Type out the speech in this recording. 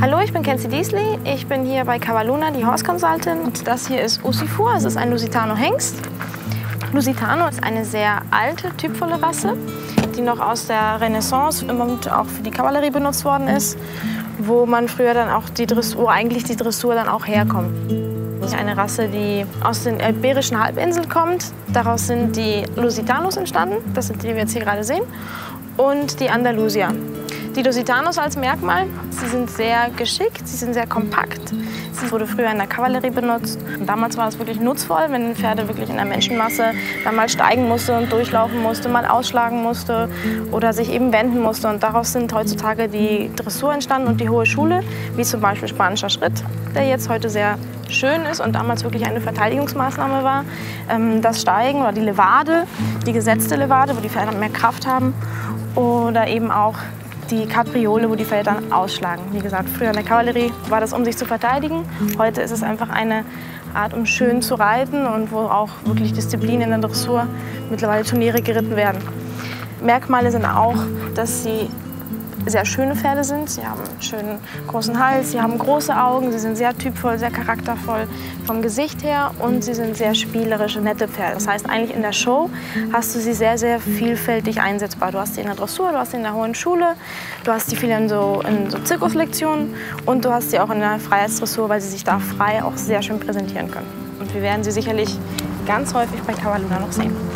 Hallo, ich bin Kenzie Diesley. Ich bin hier bei Cavaluna, die Horse Consultant. Und das hier ist Usifur, es ist ein Lusitano Hengst. Lusitano ist eine sehr alte, typvolle Rasse, die noch aus der Renaissance und auch für die Kavallerie benutzt worden ist, wo man früher dann auch die Dressur, eigentlich die Dressur dann auch herkommt. Das ist eine Rasse, die aus den Iberischen Halbinseln kommt. Daraus sind die Lusitanos entstanden, das sind die, die wir jetzt hier gerade sehen, und die Andalusier. Die Lusitanos als Merkmal, sie sind sehr geschickt, sie sind sehr kompakt. Sie wurde früher in der Kavallerie benutzt. Und damals war es wirklich nutzvoll, wenn Pferde wirklich in der Menschenmasse dann mal steigen musste und durchlaufen musste, mal ausschlagen musste oder sich eben wenden musste. Und daraus sind heutzutage die Dressur entstanden und die hohe Schule, wie zum Beispiel spanischer Schritt, der jetzt heute sehr schön ist und damals wirklich eine Verteidigungsmaßnahme war. Ähm, das Steigen oder die Levade, die gesetzte Levade, wo die Pferde mehr Kraft haben. Oder eben auch die Kapriole, wo die dann ausschlagen. Wie gesagt, früher in der Kavallerie war das, um sich zu verteidigen. Heute ist es einfach eine Art, um schön zu reiten und wo auch wirklich Disziplin in der Dressur mittlerweile Turniere geritten werden. Merkmale sind auch, dass sie sehr schöne Pferde sind. Sie haben einen schönen großen Hals, sie haben große Augen, sie sind sehr typvoll, sehr charaktervoll vom Gesicht her und sie sind sehr spielerische, nette Pferde. Das heißt, eigentlich in der Show hast du sie sehr, sehr vielfältig einsetzbar. Du hast sie in der Dressur, du hast sie in der hohen Schule, du hast sie viel in so, in so Zirkuslektionen und du hast sie auch in der Freiheitsdressur, weil sie sich da frei auch sehr schön präsentieren können. Und wir werden sie sicherlich ganz häufig bei Cavaluna noch sehen.